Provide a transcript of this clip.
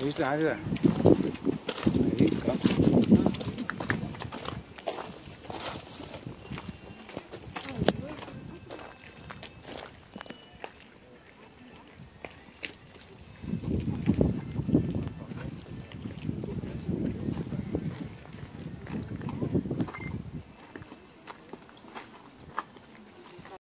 你这还是。